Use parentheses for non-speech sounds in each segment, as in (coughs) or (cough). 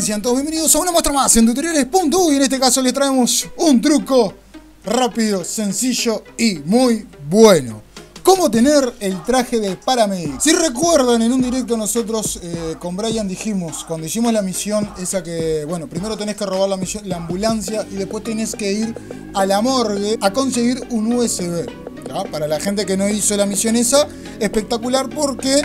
Sean todos bienvenidos a una muestra más en tutoriales.u y en este caso les traemos un truco rápido, sencillo y muy bueno. ¿Cómo tener el traje de paramedic? Si recuerdan, en un directo nosotros eh, con Brian dijimos, cuando hicimos la misión, esa que, bueno, primero tenés que robar la, misión, la ambulancia y después tenés que ir a la morgue a conseguir un USB. Para la gente que no hizo la misión esa, espectacular porque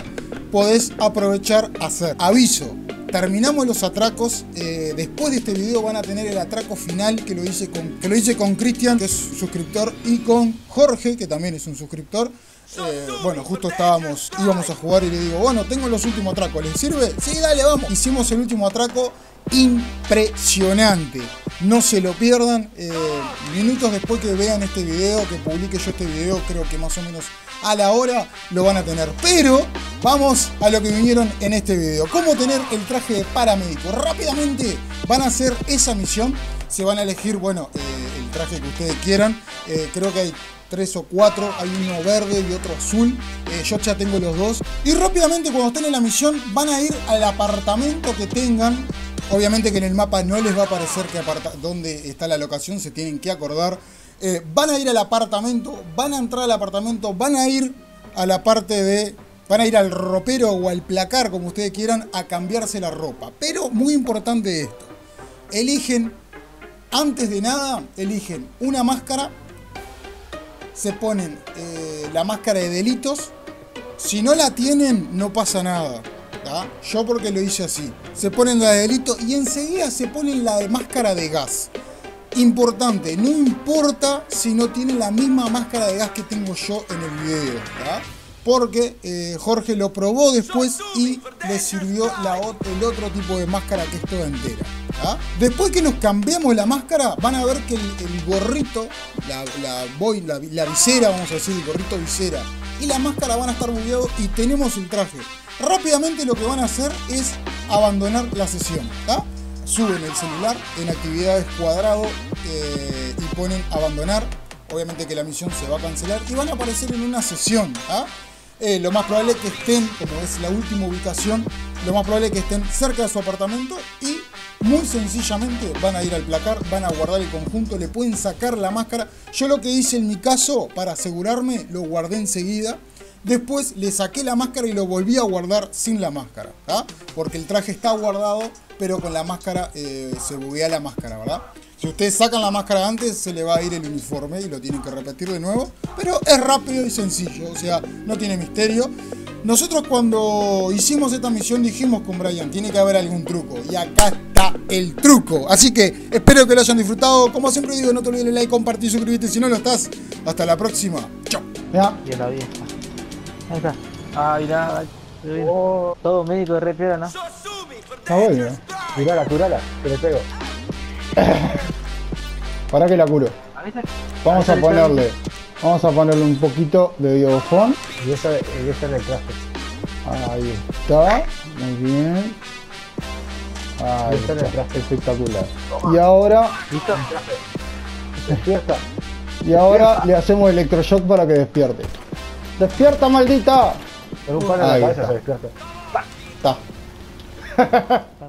podés aprovechar hacer. Aviso, terminamos los atracos. Eh, después de este video van a tener el atraco final que lo hice con que Cristian, que es suscriptor, y con Jorge, que también es un suscriptor. Eh, bueno, justo estábamos, íbamos a jugar y le digo, bueno, tengo los últimos atracos, ¿les sirve? Sí, dale, vamos. Hicimos el último atraco impresionante. No se lo pierdan. Eh, minutos después que vean este video, que publique yo este video, creo que más o menos a la hora lo van a tener. Pero vamos a lo que vinieron en este video. ¿Cómo tener el traje de paramédico? Rápidamente van a hacer esa misión. Se van a elegir, bueno, eh, el traje que ustedes quieran. Eh, creo que hay tres o cuatro, hay uno verde y otro azul. Eh, yo ya tengo los dos. Y rápidamente cuando estén en la misión van a ir al apartamento que tengan. Obviamente que en el mapa no les va a aparecer que dónde está la locación, se tienen que acordar van a ir al apartamento, van a entrar al apartamento, van a ir a la parte de... Van a ir al ropero o al placar, como ustedes quieran, a cambiarse la ropa. Pero muy importante esto. Eligen, antes de nada, eligen una máscara. Se ponen eh, la máscara de delitos. Si no la tienen, no pasa nada. Yo porque lo hice así. Se ponen la de delito y enseguida se ponen la de máscara de gas. Importante, no importa si no tiene la misma máscara de gas que tengo yo en el video, porque eh, Jorge lo probó después y le sirvió la, el otro tipo de máscara que es toda entera. Después que nos cambiamos la máscara, van a ver que el, gorrito, la, la, la, visera, vamos a decir, el gorrito visera y la máscara van a estar bugueados y tenemos el traje. Rápidamente lo que van a hacer es abandonar la sesión suben el celular en actividades cuadrado eh, y ponen abandonar. Obviamente que la misión se va a cancelar y van a aparecer en una sesión. ¿ah? Eh, lo más probable es que estén, como es la última ubicación, lo más probable es que estén cerca de su apartamento y muy sencillamente van a ir al placar, van a guardar el conjunto, le pueden sacar la máscara. Yo lo que hice en mi caso, para asegurarme, lo guardé enseguida. Después le saqué la máscara y lo volví a guardar sin la máscara, ¿ah? porque el traje está guardado pero con la máscara eh, se buguea la máscara, ¿verdad? Si ustedes sacan la máscara antes, se le va a ir el uniforme y lo tienen que repetir de nuevo. Pero es rápido y sencillo, o sea, no tiene misterio. Nosotros cuando hicimos esta misión dijimos con Brian, tiene que haber algún truco. Y acá está el truco. Así que espero que lo hayan disfrutado. Como siempre digo, no te olvides de like, compartir, suscribirte si no lo estás. Hasta la próxima. Chao. Ya. Y la vieja. Ahí está. Ah, mirá. Oh. Todo médico de re ¿no? Está bueno. Curala, curala, que le pego. (coughs) Para que la curo. Vamos a ponerle. Vamos a ponerle un poquito de biofón. Y eso, es el traje. Ahí está. Muy bien. Ahí está. El traje. Espectacular. Y ahora. ¿Listo? Despierta. Y ahora le hacemos electroshock para que despierte. ¡Despierta, maldita! Con un palo en la cabeza se despierta. Está. (laughs)